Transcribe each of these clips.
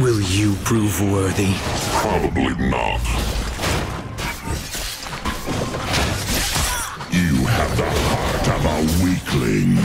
Will you prove worthy? Probably not. You have the heart of a weakling.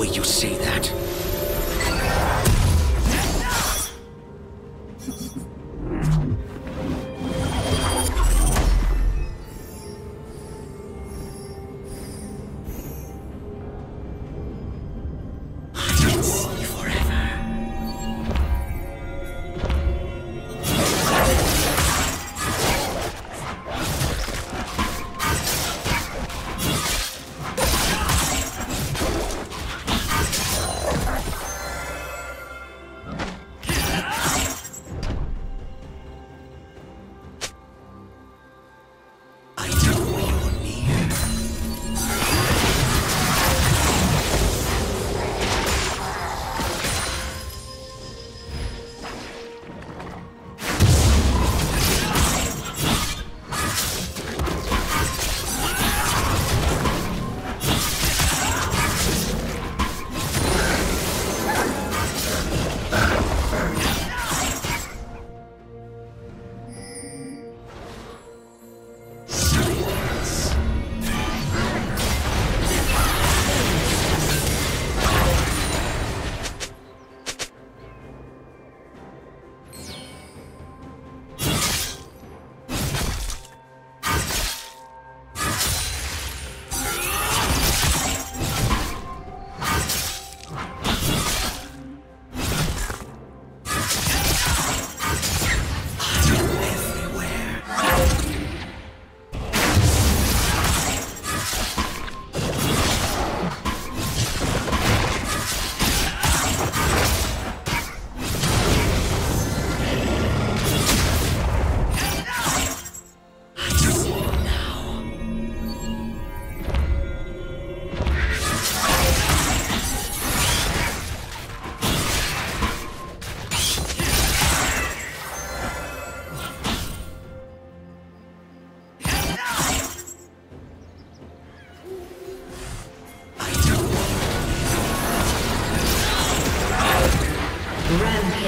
way you say that.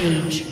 Rampage.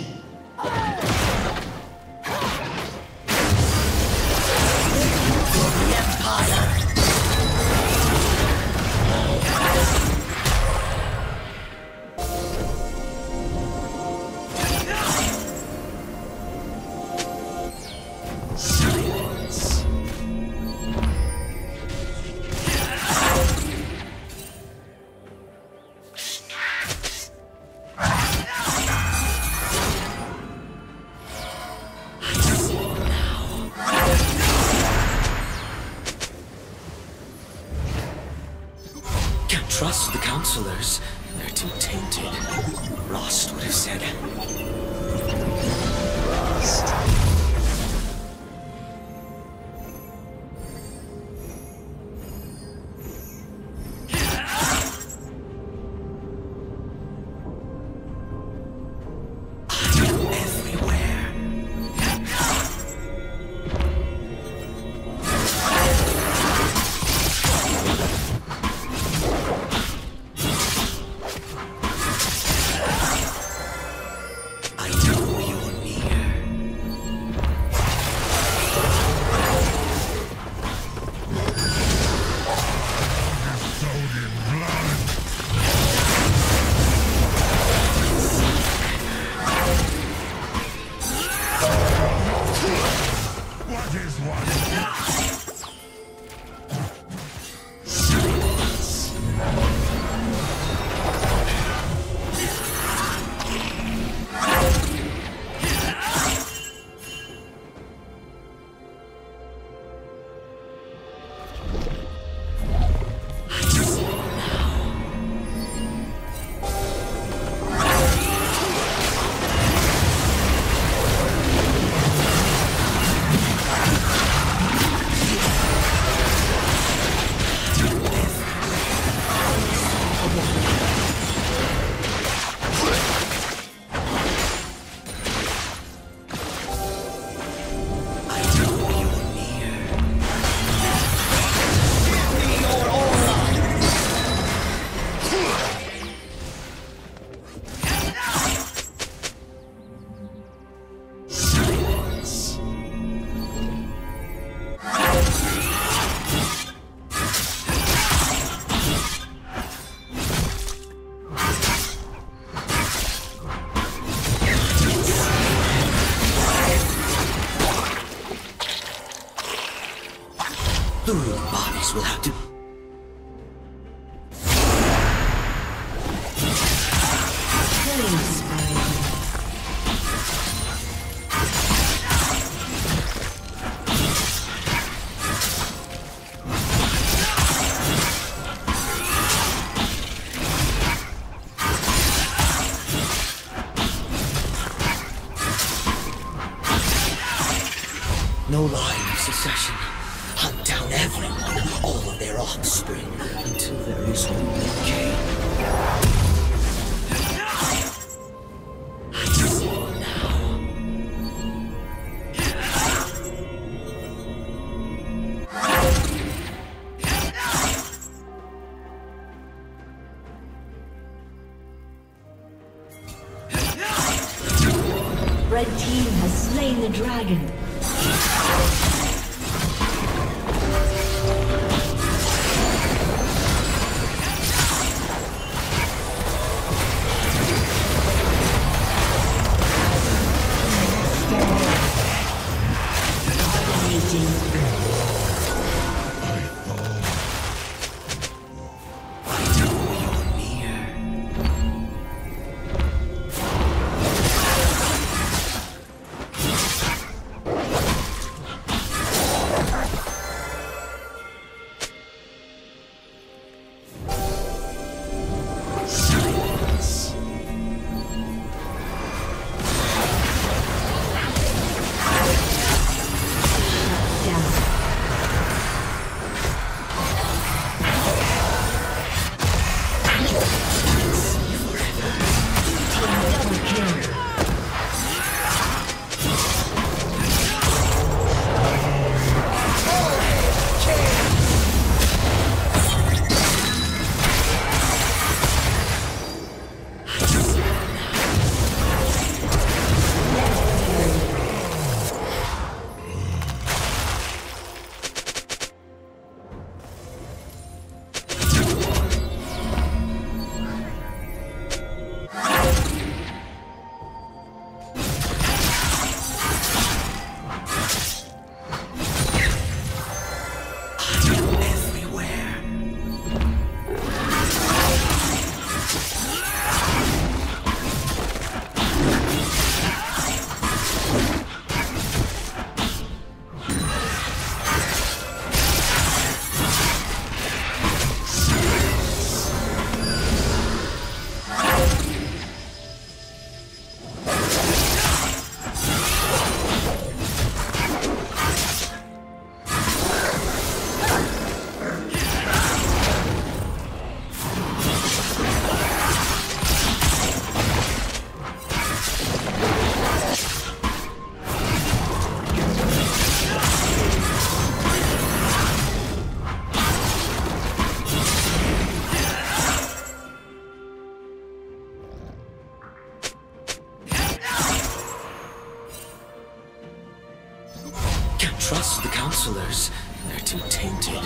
Trust the counselors. They're too tainted.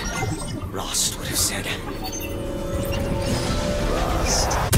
Rhaast would have said. Rhaast.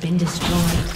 Been destroyed.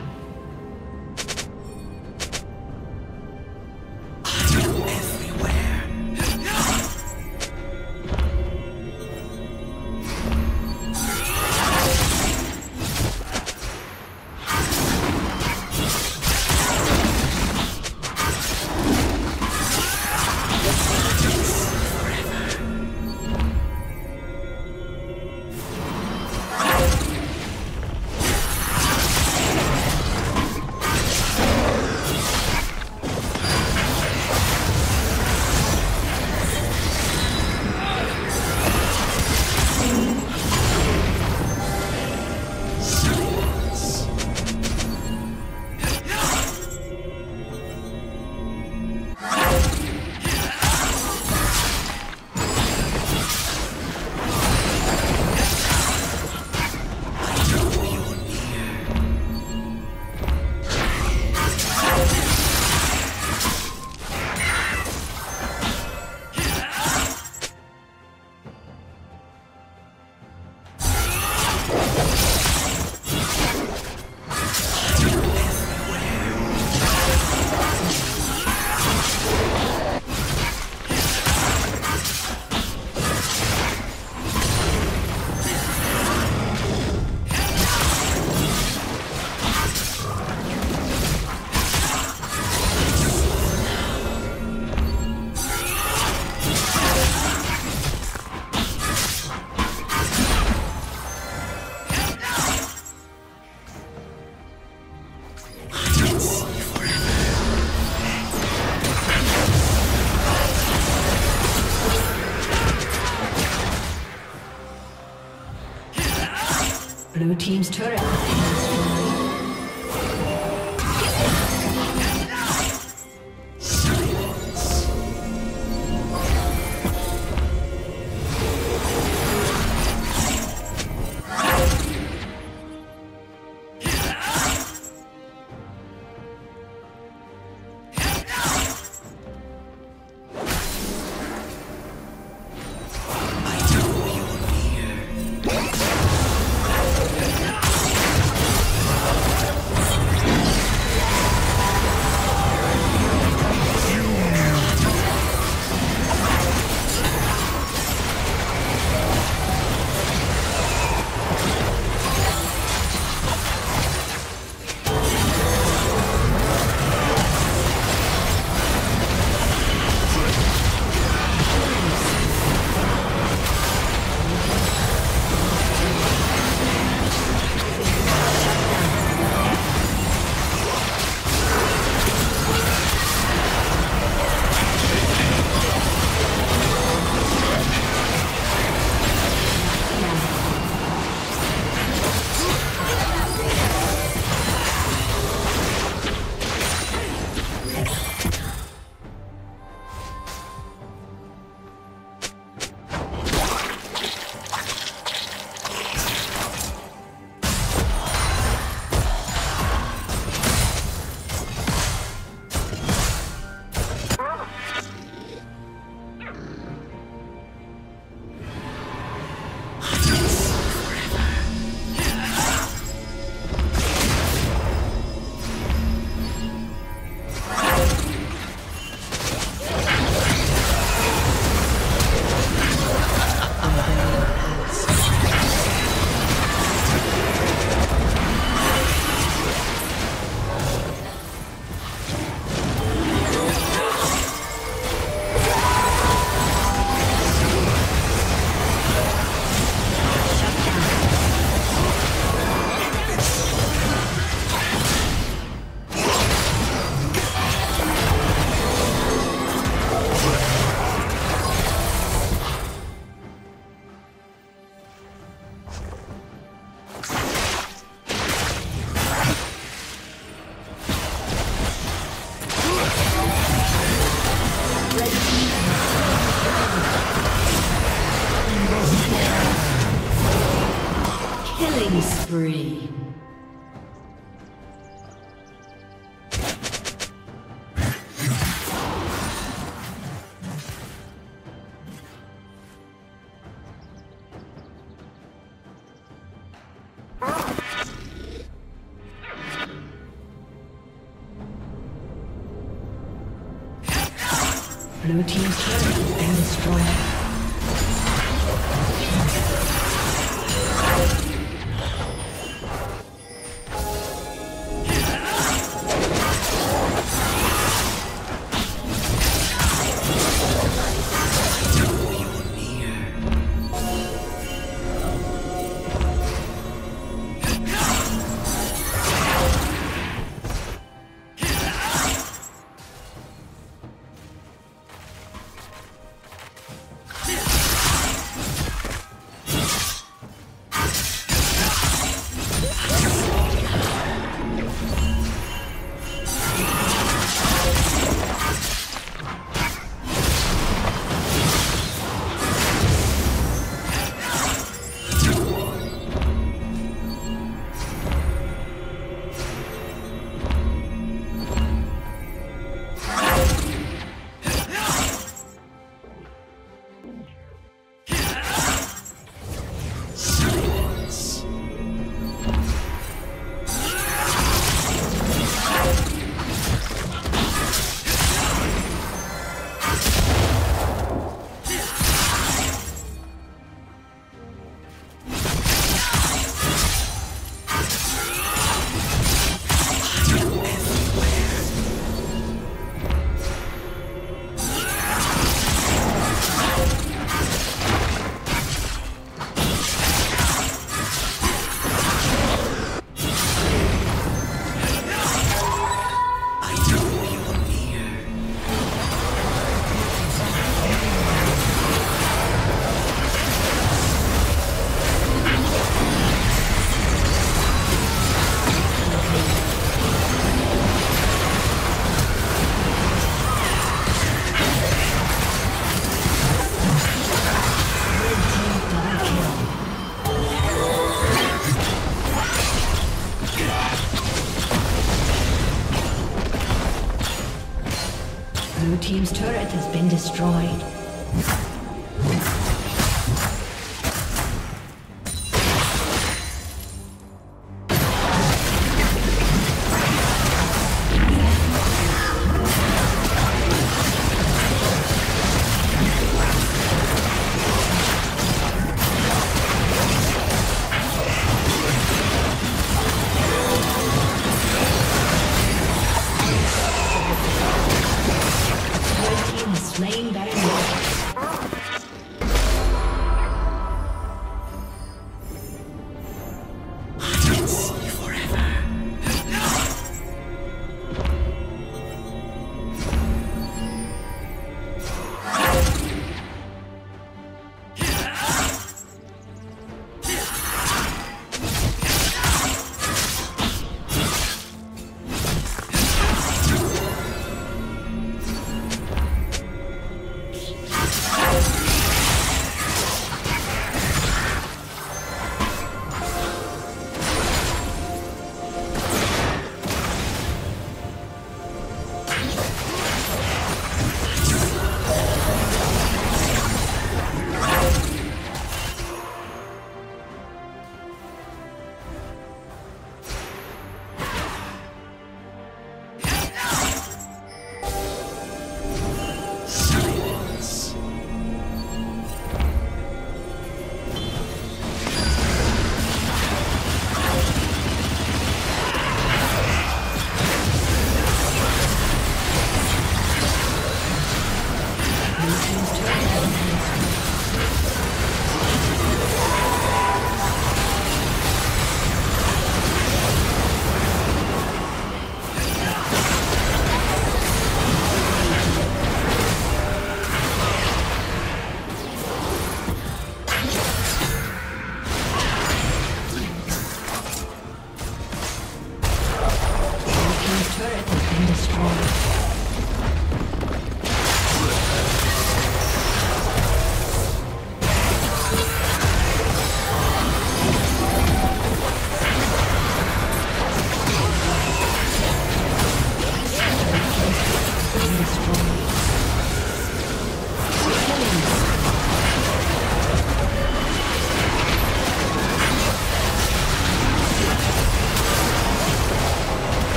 Blue team's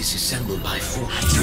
Disassembled by force.